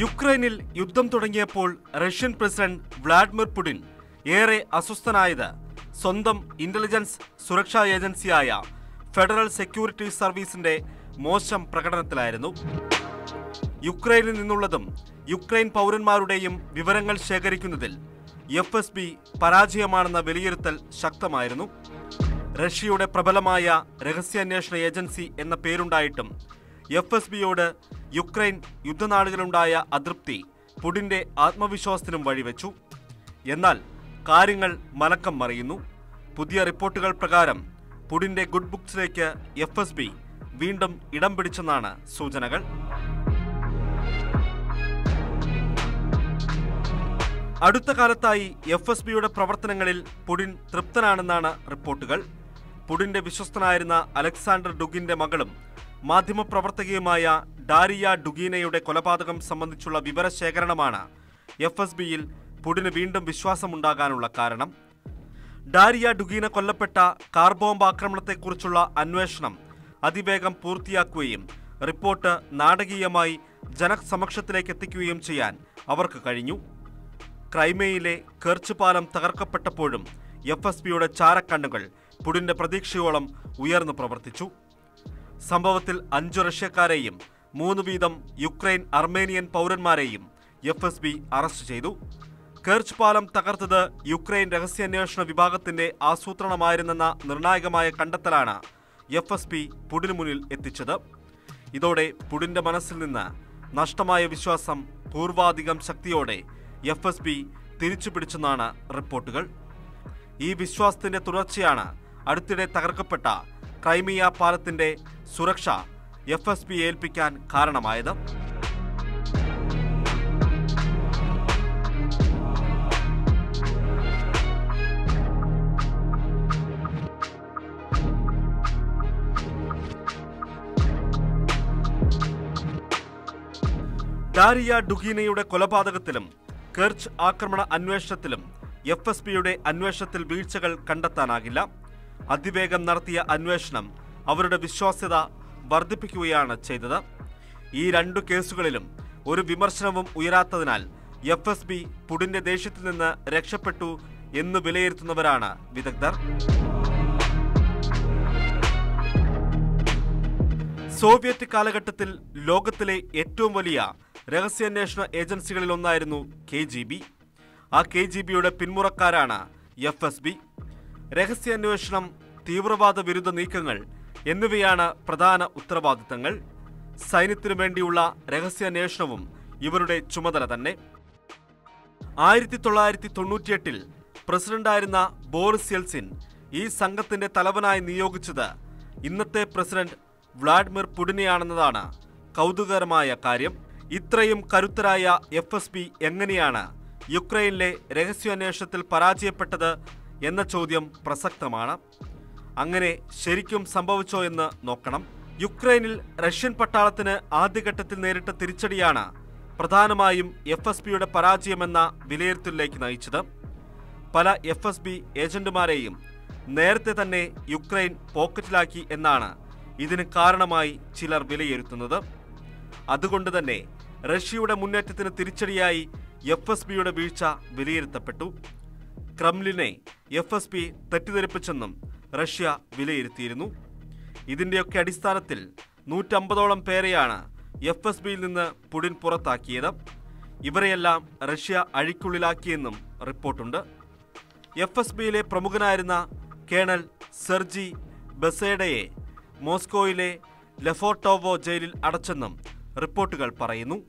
യുക്രൈനിൽ യുദ്ധം തുടങ്ങിയപ്പോൾ റഷ്യൻ പ്രസിഡന്റ് വ്ളാഡിമിർ പുടിൻ ഏറെ അസ്വസ്ഥനായത്. സ്വന്തം ഇന്റലിജൻസ് സുരക്ഷാ ഏജൻസിയായ ഫെഡറൽ സെക്യൂരിറ്റി സർവീസിന്റെ മോശം പ്രകടനത്തിലായിരുന്നു. യുക്രൈനിൽ നിന്നുള്ളതും യുക്രൈൻ പൗരന്മാരുടെയും വിവരങ്ങൾ ശേഖരിക്കുന്നതിൽ എഫ് എസ് ബി പരാജയമാണെന്ന വിലയിരുത്തൽ ശക്തമായിരുന്നു. റഷ്യയുടെ പ്രബലമായ രഹസ്യാന്വേഷണ ഏജൻസി എന്ന പേരുണ്ടായിട്ടും എഫ് എസ് ബിയോട് യുക്രൈൻ യുദ്ധനാടുകളുണ്ടായ അതൃപ്തി പുടിന്റെ ആത്മവിശ്വാസത്തിനും വഴിവെച്ചു. എന്നാൽ കാര്യങ്ങൾ മലക്കം മറിയുന്നു. പുതിയ റിപ്പോർട്ടുകൾ പ്രകാരം പുടിന്റെ ഗുഡ് ബുക്സിലേക്ക് എഫ് എസ് ബി വീണ്ടും ഇടം പിടിച്ചെന്നാണ് സൂചനകൾ. അടുത്ത കാലത്തായി എഫ് എസ് ബിയുടെ പ്രവർത്തനങ്ങളിൽ പുടിൻ തൃപ്തനാണെന്നാണ് റിപ്പോർട്ടുകൾ. പുടിന്റെ വിശ്വസ്തനായിരുന്ന അലക്സാണ്ടർ ഡുഗിന്റെ മകളും മാധ്യമപ്രവർത്തകയുമായ ഡാരിയ ഡുഗീനയുടെ കൊലപാതകം സംബന്ധിച്ചുള്ള വിവരശേഖരണമാണ് എഫ് എസ് ബിയിൽ പുടിന് വീണ്ടും വിശ്വാസമുണ്ടാകാനുള്ള കാരണം. ഡാരിയ ഡുഗീന കൊല്ലപ്പെട്ട കാർ ബോംബ് ആക്രമണത്തെക്കുറിച്ചുള്ള അന്വേഷണം അതിവേഗം പൂർത്തിയാക്കുകയും റിപ്പോർട്ട് നാടകീയമായി ജനസമക്ഷത്തിലേക്ക് എത്തിക്കുകയും ചെയ്യാൻ അവർക്ക് കഴിഞ്ഞു. ക്രൈമയിലെ കെർച്ച് പാലം തകർക്കപ്പെട്ടപ്പോഴും എഫ് എസ് പിയുടെ ചാരക്കണ്ണുകൾ പുടിന്റെ പ്രതീക്ഷയോളം ഉയർന്നു പ്രവർത്തിച്ചു. സംഭവത്തിൽ അഞ്ചു റഷ്യക്കാരെയും മൂന്ന് വീതം യുക്രൈൻ അർമേനിയൻ പൗരന്മാരെയും എഫ് എസ് ബി അറസ്റ്റ് ചെയ്തു. കെർച്ച് പാലം തകർത്തത് യുക്രൈൻ രഹസ്യാന്വേഷണ വിഭാഗത്തിന്റെ ആസൂത്രണമായിരുന്നെന്ന നിർണായകമായ കണ്ടെത്തലാണ് എഫ് എസ് പി പുടിന് മുന്നിൽ എത്തിച്ചത്. ഇതോടെ പുടിന്റെ മനസ്സിൽ നിന്ന് നഷ്ടമായ വിശ്വാസം പൂർവാധികം ശക്തിയോടെ എഫ് എസ് ബി തിരിച്ചു പിടിച്ചെന്നാണ് റിപ്പോർട്ടുകൾ. ഈ വിശ്വാസത്തിന്റെ തുടർച്ചയാണ് അടുത്തിടെ തകർക്കപ്പെട്ട ക്രൈമിയ പാലത്തിന്റെ സുരക്ഷ എഫ് എസ് പി ഏൽപ്പിക്കാൻ കാരണമായത്? ഡാരിയ ഡുഗീനയുടെ കൊലപാതകത്തിലും കെർച്ച് ആക്രമണ അന്വേഷണത്തിലും എഫ് എസ് പിയുടെ അന്വേഷണത്തിൽ വീഴ്ചകൾ കണ്ടെത്താനാകില്ല. അതിവേഗം നടത്തിയ അന്വേഷണം അവരുടെ വിശ്വാസ്യത വർദ്ധിപ്പിക്കുകയാണ് ചെയ്തത്. ഈ രണ്ടു കേസുകളിലും ഒരു വിമർശനവും ഉയരാത്തതിനാൽ എഫ് എസ് ബി പുടിന്റെ ദേഷ്യത്തിൽ നിന്ന് രക്ഷപ്പെട്ടു എന്ന് വിലയിരുത്തുന്നവരാണ് വിദഗ്ധർ. സോവിയറ്റ് കാലഘട്ടത്തിൽ ലോകത്തിലെ ഏറ്റവും വലിയ രഹസ്യാന്വേഷണ ഏജൻസികളിലൊന്നായിരുന്നു കെ ജി ബി. ആ കെ ജി ബിയുടെ പിന്മുറക്കാരാണ് എഫ് എസ് ബി രഹസ്യാന്വേഷണം തീവ്രവാദ വിരുദ്ധ നീക്കങ്ങൾ എന്നിവയാണ് പ്രധാന ഉത്തരവാദിത്തങ്ങൾ. സൈന്യത്തിനു വേണ്ടിയുള്ള രഹസ്യാന്വേഷണവും ഇവരുടെ ചുമതല തന്നെ. ആയിരത്തി തൊള്ളായിരത്തി തൊണ്ണൂറ്റിയെട്ടിൽ പ്രസിഡന്റായിരുന്ന ബോറിസ് യെൽസിൻ ഈ സംഘത്തിന്റെ തലവനായി നിയോഗിച്ചത് ഇന്നത്തെ പ്രസിഡന്റ് വ്ളാഡിമിർ പുടിനെയാണെന്നതാണ് കൗതുകകരമായ കാര്യം. ഇത്രയും കരുത്തരായ എഫ് എസ് ബി എങ്ങനെയാണ് യുക്രൈനിലെ രഹസ്യാന്വേഷണത്തിൽ പരാജയപ്പെട്ടത് എന്ന ചോദ്യം പ്രസക്തമാണ്. അങ്ങനെ ശരിക്കും സംഭവിച്ചോ എന്ന് നോക്കണം. യുക്രൈനിൽ റഷ്യൻ പട്ടാളത്തിന് ആദ്യഘട്ടത്തിൽ നേരിട്ട തിരിച്ചടിയാണ് പ്രധാനമായും എഫ് എസ് ബിയുടെ പരാജയമെന്ന വിലയിരുത്തലിലേക്ക് നയിച്ചത്. പല എഫ് എസ് ബി ഏജന്റുമാരെയും നേരത്തെ തന്നെ യുക്രൈൻ പോക്കറ്റിലാക്കി എന്നാണ് ഇതിന് കാരണമായി ചിലർ വിലയിരുത്തുന്നത്. അതുകൊണ്ട് തന്നെ റഷ്യയുടെ മുന്നേറ്റത്തിന് തിരിച്ചടിയായി എഫ് എസ് ബിയുടെ വീഴ്ച വിലയിരുത്തപ്പെട്ടു. ക്രംലിനെ എഫ് എസ് ബി തെറ്റിദ്ധരിപ്പിച്ചെന്നും റഷ്യ വിലയിരുത്തിയിരുന്നു. ഇതിന്റെയൊക്കെ അടിസ്ഥാനത്തിൽ നൂറ്റമ്പതോളം പേരെയാണ് എഫ് എസ് ബിയിൽ നിന്ന് പുടിൻ പുറത്താക്കിയത്. ഇവരെയെല്ലാം റഷ്യ അഴിക്കുള്ളിലാക്കിയെന്നും റിപ്പോർട്ടുണ്ട്. എഫ് എസ് ബിയിലെ പ്രമുഖനായിരുന്ന കേണൽ സെർജി ബസേഡയെ മോസ്കോയിലെ ലെഫോർട്ടോവോ ജയിലിൽ അടച്ചെന്നും റിപ്പോർട്ടുകൾ പറയുന്നു.